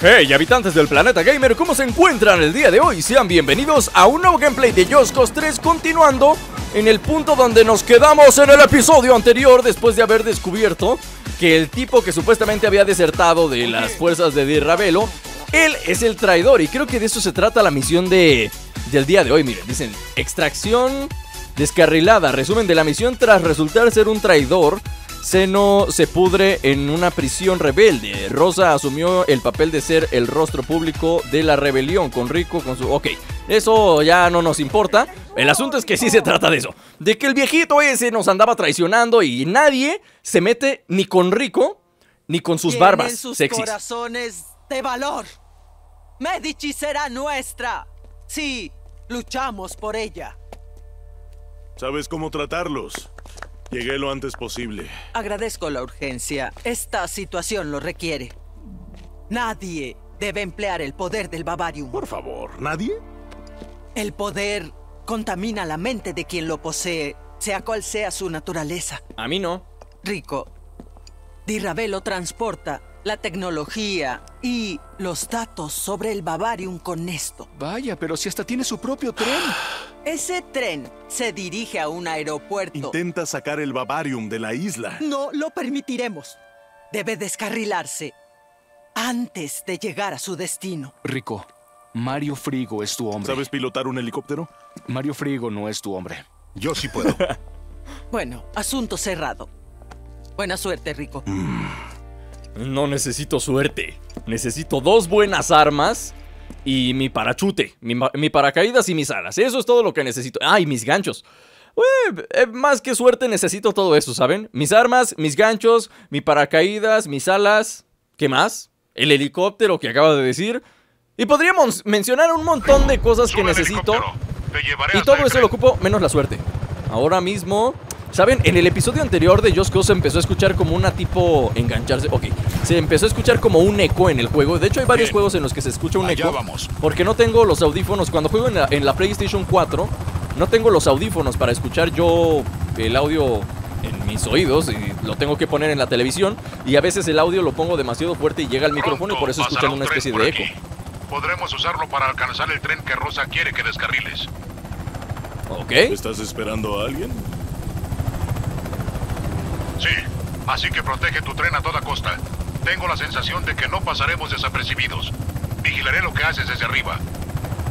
Hey habitantes del planeta gamer, ¿cómo se encuentran el día de hoy? Sean bienvenidos a un nuevo gameplay de Just Cause 3 continuando en el punto donde nos quedamos en el episodio anterior después de haber descubierto que el tipo que supuestamente había desertado de las fuerzas de Di Ravelo, él es el traidor y creo que de eso se trata la misión de del día de hoy, miren, dicen extracción descarrilada, resumen de la misión tras resultar ser un traidor Seno se pudre en una prisión rebelde. Rosa asumió el papel de ser el rostro público de la rebelión con Rico con su... Ok, eso ya no nos importa. El asunto es que sí se trata de eso. De que el viejito ese nos andaba traicionando y nadie se mete ni con Rico ni con sus barbas sus sexys. corazones de valor. Medici será nuestra. Sí, luchamos por ella. ¿Sabes cómo tratarlos? Llegué lo antes posible. Agradezco la urgencia. Esta situación lo requiere. Nadie debe emplear el poder del Bavarium. Por favor, ¿nadie? El poder contamina la mente de quien lo posee, sea cual sea su naturaleza. A mí no. Rico, Di Ravelo transporta la tecnología y los datos sobre el Bavarium con esto. Vaya, pero si hasta tiene su propio tren. Ese tren se dirige a un aeropuerto. Intenta sacar el Bavarium de la isla. No lo permitiremos. Debe descarrilarse antes de llegar a su destino. Rico, Mario Frigo es tu hombre. ¿Sabes pilotar un helicóptero? Mario Frigo no es tu hombre. Yo sí puedo. Bueno, asunto cerrado. Buena suerte, Rico. No necesito suerte. Necesito dos buenas armas y mi parachute, mi, paracaídas y mis alas. Eso es todo lo que necesito. Ah, y mis ganchos. Eh, eh, más que suerte necesito todo eso, ¿saben? Mis armas, mis ganchos, mi paracaídas, mis alas. ¿Qué más? El helicóptero que acaba de decir. Y podríamos mencionar un montón de cosas que Sube necesito. Y todo eso lo ocupo menos la suerte. Ahora mismo, ¿saben? En el episodio anterior de Just Cause se empezó a escuchar como una tipo engancharse. Ok, se empezó a escuchar como un eco en el juego. De hecho, hay varios Bien. juegos en los que se escucha un Allá eco. vamos. Porque no tengo los audífonos. Cuando juego en la, en la PlayStation 4, no tengo los audífonos para escuchar yo el audio en mis oídos y lo tengo que poner en la televisión. Y a veces el audio lo pongo demasiado fuerte y llega al micrófono y por eso escuchan un una especie de eco. Podremos usarlo para alcanzar el tren que Rosa quiere que descarriles. Ok. ¿Estás esperando a alguien? Sí, así que protege tu tren a toda costa. Tengo la sensación de que no pasaremos desapercibidos. Vigilaré lo que haces desde arriba.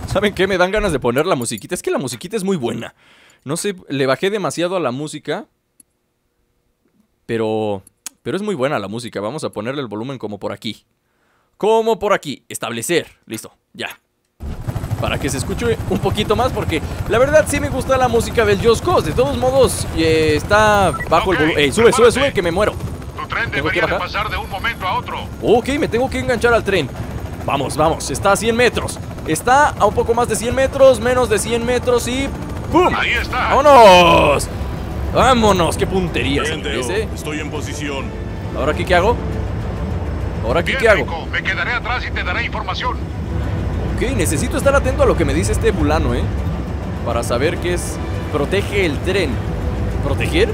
¿Saben qué? Me dan ganas de poner la musiquita. Es que la musiquita es muy buena. No sé, le bajé demasiado a la música. Pero... Pero es muy buena la música. Vamos a ponerle el volumen como por aquí. Como por aquí. Establecer. Listo. Ya. Para que se escuche un poquito más porque la verdad sí me gusta la música del Just Cause. De todos modos, eh, está bajo el Ok, volumen. Ey, sube, sube, sube que me muero. Tu tren ¿Tengo que debería de pasar de un momento a otro. Ok, me tengo que enganchar al tren. Vamos, vamos, está a 100 metros. Está a un poco más de 100 metros, menos de 100 metros y... ¡Pum! Ahí está. ¡Vámonos! ¡Vámonos! ¡Qué puntería, señores, eh! Estoy en posición. ¿Ahora aquí qué hago? ¿Ahora aquí Bien, qué hago? Rico, me quedaré atrás y te daré información. Ok, necesito estar atento a lo que me dice este fulano, ¿eh? Para saber qué es... Protege el tren. ¿Proteger?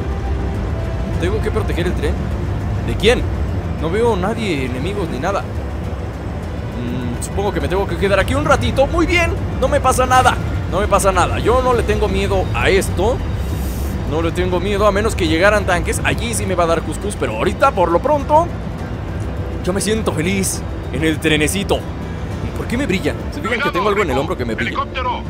¿Tengo que proteger el tren? ¿De quién? No veo nadie, enemigos ni nada. Mm, supongo que me tengo que quedar aquí un ratito. Muy bien, no me pasa nada. No me pasa nada. Yo no le tengo miedo a esto. No le tengo miedo a menos que llegaran tanques. Allí sí me va a dar cuscús, pero ahorita, por lo pronto, yo me siento feliz en el trenecito. ¿Por qué me brillan? ¿Se fijan que Cuidado, tengo algo en el hombro que me brilla? Helicóptero.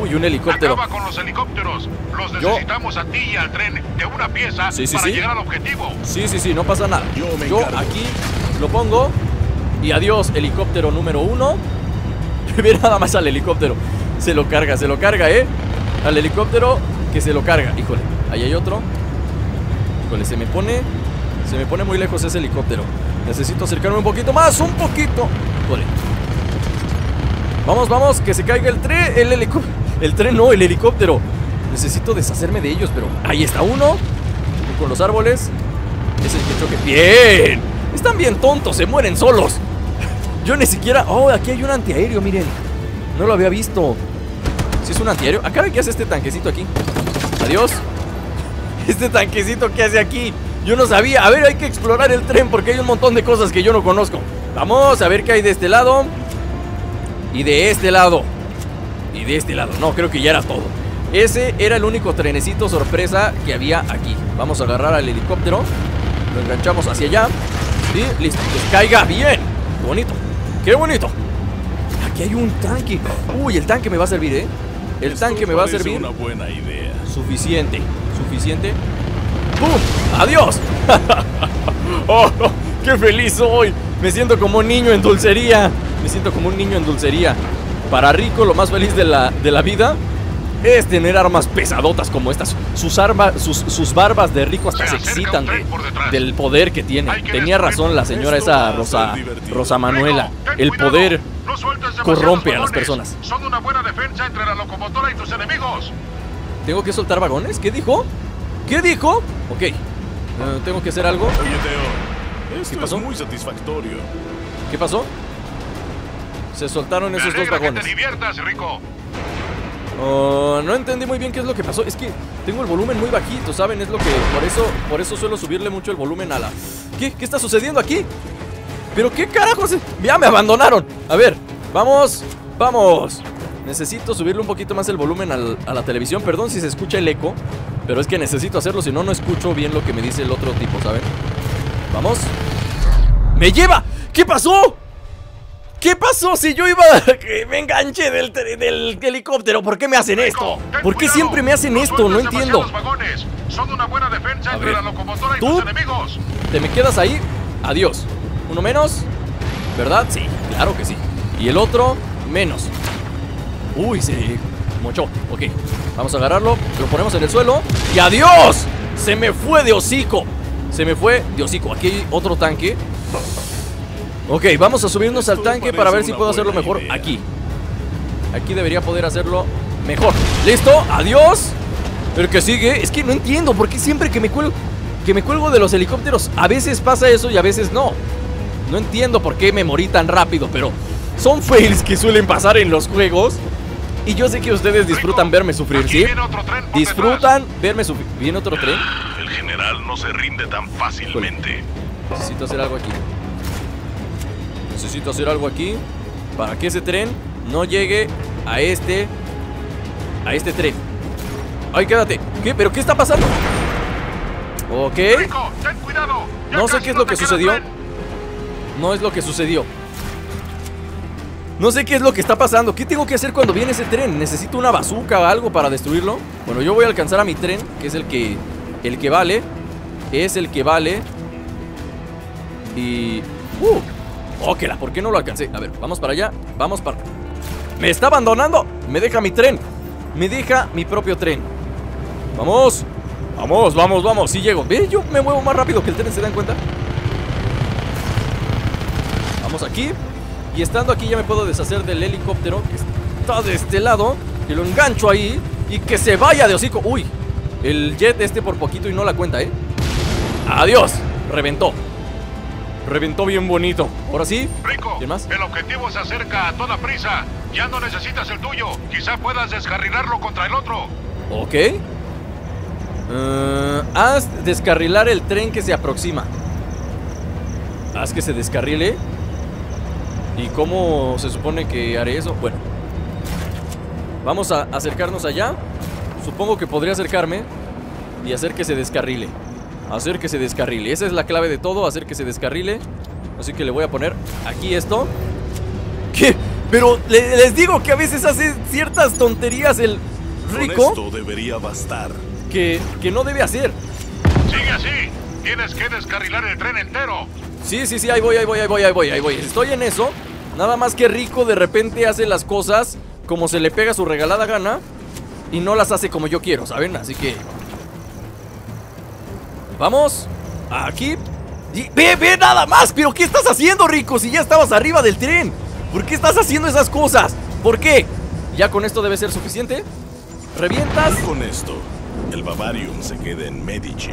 Uy, un helicóptero. Acaba con los helicópteros. Los Yo- necesitamos a ti y al tren de una pieza Sí, sí, para sí. llegar al objetivo. Sí, sí, sí, no pasa nada. Yo me encargo. aquí lo pongo. Y adiós, helicóptero número uno. Ve nada más al helicóptero. Se lo carga, se lo carga, ¿eh? Al helicóptero que se lo carga. Híjole, ahí hay otro. Híjole, se me pone. Se me pone muy lejos ese helicóptero. Necesito acercarme un poquito más, un poquito. Híjole. Vamos, vamos, que se caiga el tren. El helicóptero. El tren no, el helicóptero. Necesito deshacerme de ellos, pero ahí está uno. Con los árboles. Ese que choque. ¡Bien! Están bien tontos, se mueren solos. Yo ni siquiera. Oh, aquí hay un antiaéreo, miren. No lo había visto. Si es un antiaéreo. Acá qué hace este tanquecito aquí. Adiós. Este tanquecito que hace aquí. Yo no sabía. A ver, hay que explorar el tren porque hay un montón de cosas que yo no conozco. Vamos a ver qué hay de este lado. Y de este lado. Y de este lado. No, creo que ya era todo. Ese era el único trenecito sorpresa que había aquí. Vamos a agarrar al helicóptero. Lo enganchamos hacia allá. Y listo. Que caiga bien. Qué bonito. Qué bonito. Aquí hay un tanque. Uy, el tanque me va a servir, ¿eh? El Esto tanque me va a servir. una buena idea. Suficiente. Suficiente. ¡Pum! ¡Adiós! ¡Oh! ¡Qué feliz soy! Me siento como un niño en dulcería. Me siento como un niño en dulcería. Para Rico, lo más feliz de la, de la vida es tener armas pesadotas como estas. Sus, arma- sus, sus barbas de Rico hasta Se se excitan de- del poder que tiene. Que Tenía razón la señora esa Rosa. Rosa Manuela. Rico, El cuidado. poder No corrompe a las personas. Son una buena defensa entre la locomotora y tus enemigos. ¿Tengo que soltar vagones? ¿Qué dijo? ¿Qué dijo? Ok. Eh, ¿Tengo que hacer algo? Oye, Teo, esto pasó? es muy satisfactorio. ¿Qué pasó? Se soltaron esos dos que vagones. te diviertas, Rico. Oh, no entendí muy bien qué es lo que pasó. Es que tengo el volumen muy bajito, ¿saben? Es lo que. Por eso, por eso suelo subirle mucho el volumen a la. ¿Qué? ¿Qué está sucediendo aquí? ¿Pero qué carajos? Ya me abandonaron. A ver, vamos, vamos. Necesito subirle un poquito más el volumen al- a la televisión. Perdón si se escucha el eco. Pero es que necesito hacerlo, si no, no escucho bien lo que me dice el otro tipo, ¿saben? Vamos. ¡Me lleva! ¿Qué pasó? ¿Qué pasó si yo iba a que me enganché del, helicóptero? ¿Por qué me hacen esto? ¿Por qué siempre me hacen esto? No entiendo. Son una buena defensa A entre la locomotora y ¿Tú? enemigos. ¿Te me quedas ahí? Adiós. Uno menos, ¿verdad? Sí, claro que sí. Y el otro, menos. Uy, se mochó. Ok, vamos a agarrarlo, lo ponemos en el suelo. ¡Y adiós! Se me fue de hocico. Se me fue de hocico. Aquí hay otro tanque. Ok, vamos a subirnos al tanque para ver si puedo hacerlo mejor idea. aquí. Aquí debería poder hacerlo mejor. ¿Listo? ¡Adiós! El que sigue, es que no entiendo por qué siempre que me cuelgo, que me cuelgo de los helicópteros, a veces pasa eso y a veces no. No entiendo por qué me morí tan rápido, pero son fails que suelen pasar en los juegos. Y yo sé que ustedes disfrutan verme sufrir, ¿sí? Disfrutan verme sufrir. ¿Viene otro tren? El general no se rinde tan fácilmente. Necesito hacer algo aquí. Necesito hacer algo aquí para que ese tren no llegue a este a este tren. Ay, quédate. ¿Qué? ¿Pero qué está pasando? Ok. No sé qué es lo que sucedió. No es lo que sucedió. No sé qué es lo que está pasando. ¿Qué tengo que hacer cuando viene ese tren? ¿Necesito una bazooka o algo para destruirlo? Bueno, yo voy a alcanzar a mi tren, que es el que el que vale. Es el que vale. Y uh, oh, que la, ¿por qué no lo alcancé? A ver, vamos para allá. Vamos para Me está abandonando. Me deja mi tren. Me deja mi propio tren. Vamos. Vamos, vamos, vamos. Sí llego. Ve, yo me muevo más rápido que el tren, ¿se dan cuenta? Vamos aquí. Y estando aquí ya me puedo deshacer del helicóptero que está de este lado. Y lo engancho ahí. Y que se vaya de hocico. Uy. El jet este por poquito y no la cuenta, ¿eh? Adiós. Reventó. Reventó bien bonito. Ahora sí. Rico, ¿Quién más? el objetivo se acerca a toda prisa. Ya no necesitas el tuyo. Quizá puedas descarrilarlo contra el otro. Ok. Eh, haz descarrilar el tren que se aproxima. Haz que se descarrile. ¿Y cómo se supone que haré eso? Bueno. Vamos a acercarnos allá. Supongo que podría acercarme y hacer que se descarrile. Hacer que se descarrile. Esa es la clave de todo, hacer que se descarrile. Así que le voy a poner aquí esto. ¿Qué? Pero le- les digo que a veces hace ciertas tonterías el rico Con esto debería bastar. que, que no debe hacer. Sigue así. Tienes que descarrilar el tren entero. Sí, sí, sí, ahí voy, ahí voy, ahí voy, ahí voy, ahí voy. Estoy en eso. Nada más que Rico de repente hace las cosas como se le pega su regalada gana y no las hace como yo quiero, ¿saben? Así que... Vamos. Aquí. Y- ve, ve nada más. Pero ¿qué estás haciendo, Rico? Si ya estabas arriba del tren. ¿Por qué estás haciendo esas cosas? ¿Por qué? ¿Ya con esto debe ser suficiente? ¿Revientas? Con esto, el Bavarium se queda en Medici.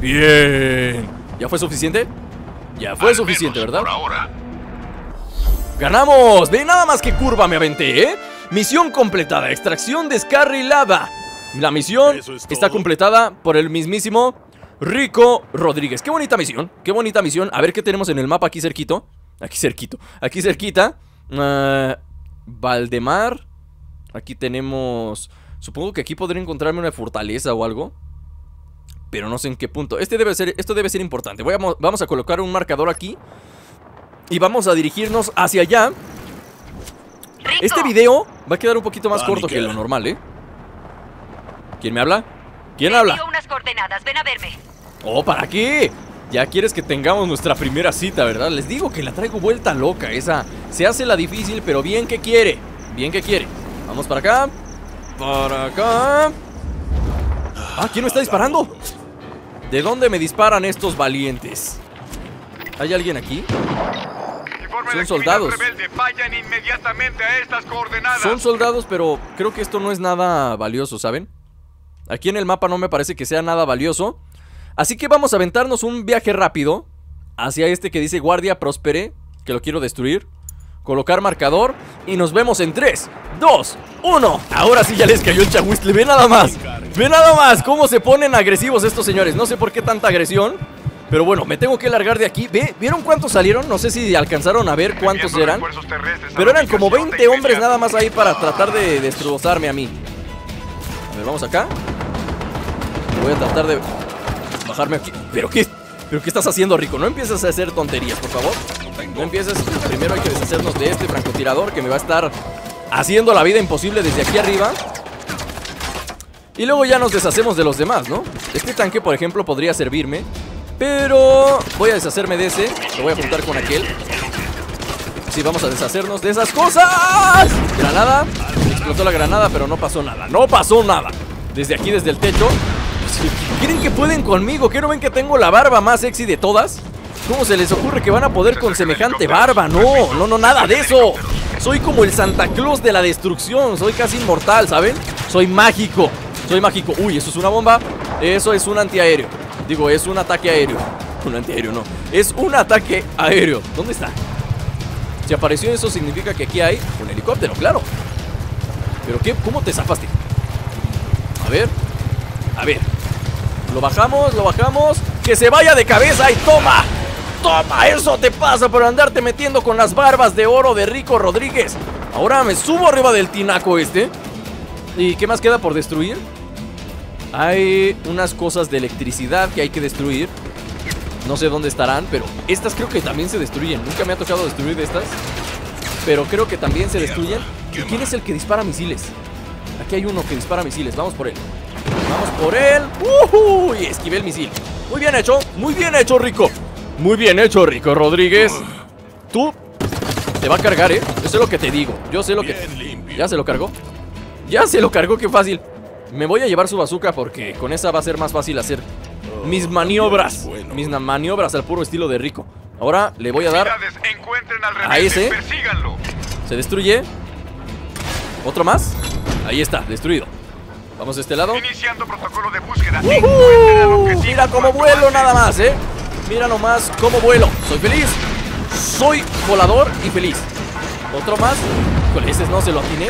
Bien. ¿Ya fue suficiente? Ya fue Al suficiente, ¿verdad? Por ahora. ¡Ganamos! Ve nada más que curva me aventé, ¿eh? Misión completada, extracción descarrilada. La misión es está completada por el mismísimo Rico Rodríguez. Qué bonita misión, qué bonita misión. A ver qué tenemos en el mapa aquí cerquito. Aquí cerquito. Aquí cerquita. Ah, Valdemar. Aquí tenemos... Supongo que aquí podría encontrarme una fortaleza o algo. Pero no sé en qué punto. Este debe ser, esto debe ser importante. Voy a- vamos a colocar un marcador aquí. Y vamos a dirigirnos hacia allá. Rico, Este video va a quedar un poquito más Va, corto que lo normal, ¿eh? ¿Quién me habla? ¿Quién te habla? envío unas coordenadas. Ven a verme. Oh, ¿para qué? Ya quieres que tengamos nuestra primera cita, ¿verdad? Les digo que la traigo vuelta loca. Esa se hace la difícil, pero bien que quiere. Bien que quiere. Vamos para acá. Para acá. Ah, ¿quién me está disparando? ¿De dónde me disparan estos valientes? ¿Hay alguien aquí? Son soldados. vayan inmediatamente a estas coordenadas. Son soldados, pero creo que esto no es nada valioso, ¿saben? Aquí en el mapa no me parece que sea nada valioso. Así que vamos a aventarnos un viaje rápido hacia este que dice Guardia Próspere, que lo quiero destruir. Colocar marcador y nos vemos en 3, 2, 1. Ahora sí ya les cayó el chahuistle. Ve nada más. Ve nada más cómo se ponen agresivos estos señores. No sé por qué tanta agresión. Pero bueno, me tengo que largar de aquí. ¿Ve? ¿Vieron cuántos salieron? No sé si alcanzaron a ver cuántos eran. Pero eran como 20 hombres nada más ahí para tratar de destrozarme a mí. Ver, vamos acá. Voy a tratar de bajarme aquí. ¿Pero qué? ¿Pero qué estás haciendo, Rico? No empieces a hacer tonterías, por favor. No empieces. Primero hay que deshacernos de este francotirador que me va a estar haciendo la vida imposible desde aquí arriba. Y luego ya nos deshacemos de los demás, ¿no? Este tanque, por ejemplo, podría servirme. Pero voy a deshacerme de ese. Lo voy a juntar con aquel. Sí, vamos a deshacernos de esas cosas. Granada. La granada, pero no pasó nada. No pasó nada. Desde aquí, desde el techo. ¿Creen que pueden conmigo? ¿Qué no ven que tengo la barba más sexy de todas? ¿Cómo se les ocurre que van a poder con semejante barba? No, no, no, nada de eso. Soy como el Santa Claus de la destrucción. Soy casi inmortal, ¿saben? Soy mágico. Soy mágico. Uy, eso es una bomba. Eso es un antiaéreo. Digo, es un ataque aéreo. Un antiaéreo, no. Es un ataque aéreo. ¿Dónde está? Si apareció eso significa que aquí hay un helicóptero, claro. ¿Pero qué? ¿Cómo te zafaste? A ver. A ver. Lo bajamos, lo bajamos. Que se vaya de cabeza y toma. Toma, eso te pasa por andarte metiendo con las barbas de oro de Rico Rodríguez. Ahora me subo arriba del tinaco este. ¿Y qué más queda por destruir? Hay unas cosas de electricidad que hay que destruir. No sé dónde estarán, pero estas creo que también se destruyen. Nunca me ha tocado destruir de estas. Pero creo que también se destruyen. ¿Y quién es el que dispara misiles? Aquí hay uno que dispara misiles. Vamos por él. Vamos por él. ¡Uhu! Y esquivé el misil. Muy bien hecho. Muy bien hecho, Rico. Muy bien hecho, Rico Rodríguez. Tú te va a cargar, ¿eh? Yo sé lo que te digo. Yo sé lo que... ¿Ya se lo cargó? Ya se lo cargó, qué fácil. Me voy a llevar su bazooka porque con esa va a ser más fácil hacer mis maniobras. bueno. Mis maniobras al puro estilo de Rico. Ahora le voy a dar. ¿A ese? Se destruye. ¿Otro más? Ahí está, destruido. Vamos de este lado. Iniciando protocolo de búsqueda. ¡Uhú! Mira cómo vuelo nada más, ¿eh? Mira nomás cómo vuelo. Soy feliz. Soy volador y feliz. Otro más. Con ese no se lo atiné.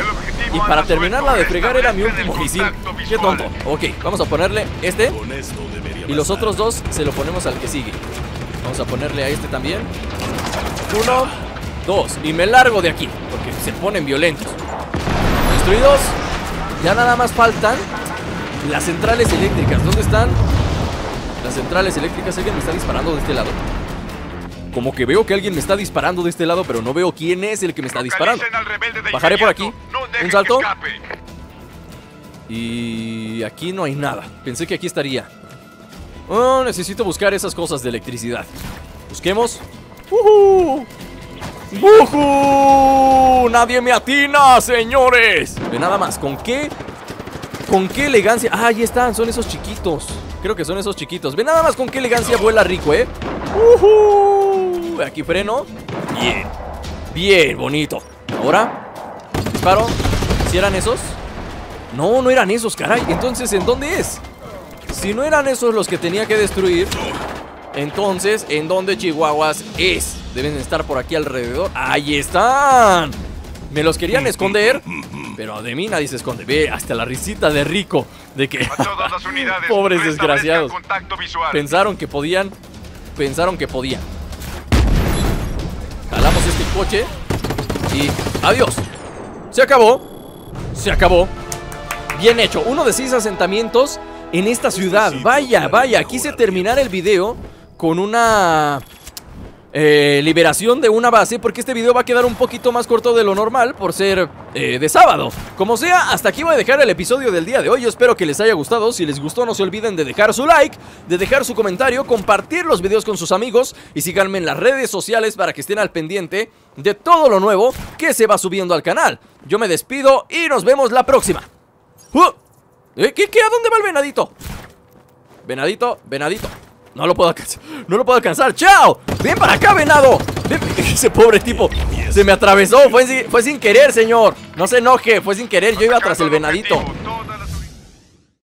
Y para terminarla de fregar era mi último misil. Qué tonto. Ok, vamos a ponerle este. Y los otros dos se lo ponemos al que sigue. Vamos a ponerle a este también. Uno, dos. Y me largo de aquí. Porque se ponen violentos. Destruidos. Ya nada más faltan las centrales eléctricas. ¿Dónde están? Las centrales eléctricas. ¿Alguien me está disparando de este lado? Como que veo que alguien me está disparando de este lado, pero no veo quién es el que me está disparando. Bajaré por aquí. Un salto. Y aquí no hay nada. Pensé que aquí estaría. Oh, necesito buscar esas cosas de electricidad. Busquemos. ¡Ujú! ¡Bujú! ¡Nadie me atina, señores! Ve nada más, ¿con qué? ¿Con qué elegancia? Ah, ahí están, son esos chiquitos. Creo que son esos chiquitos. Ve nada más con qué elegancia vuela rico, ¿eh? ¡Ujú! Aquí freno. Bien. Bien, bonito. Ahora, disparo. ¿Si eran esos? No, no eran esos, caray. Entonces, ¿en dónde es? Si no eran esos los que tenía que destruir, entonces, ¿en dónde Chihuahuas es? Deben estar por aquí alrededor. ¡Ahí están! Me los querían esconder, pero de mí nadie se esconde. Ve, hasta la risita de rico. De que Todas las unidades. Pobres desgraciados. Visual. pensaron que podían. Pensaron que podían. Jala. coche. Y adiós. Se acabó. Se acabó. Bien hecho. Uno de seis asentamientos en esta ciudad. Vaya, vaya. Quise terminar el video con una eh, liberación de una base porque este video va a quedar un poquito más corto de lo normal por ser eh, de sábado. Como sea, hasta aquí voy a dejar el episodio del día de hoy. Yo espero que les haya gustado. Si les gustó, no se olviden de dejar su like, de dejar su comentario, compartir los videos con sus amigos y síganme en las redes sociales para que estén al pendiente de todo lo nuevo que se va subiendo al canal. Yo me despido y nos vemos la próxima. Uh, ¿eh? ¿Qué, ¿Qué? ¿A dónde va el venadito? Venadito, venadito. No lo puedo alcanzar. No lo puedo alcanzar. ¡Chao! ¡Ven para acá, venado! Ven- Ese pobre tipo se me atravesó. Fue, fue sin querer, señor. No se enoje. Fue sin querer. Yo iba tras el venadito.